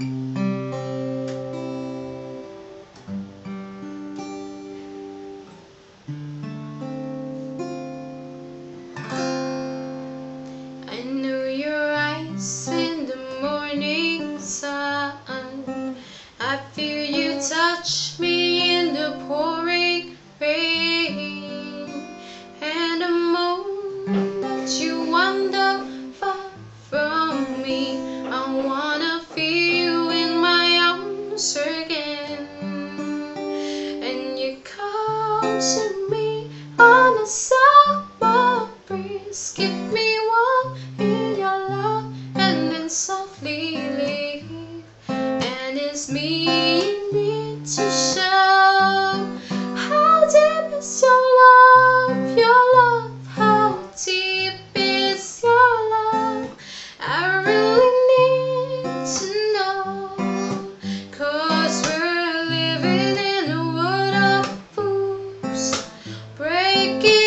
Mm-hmm. answer again. And you come to me on a summer breeze. Give me warm in your love and then softly leave. And it's me que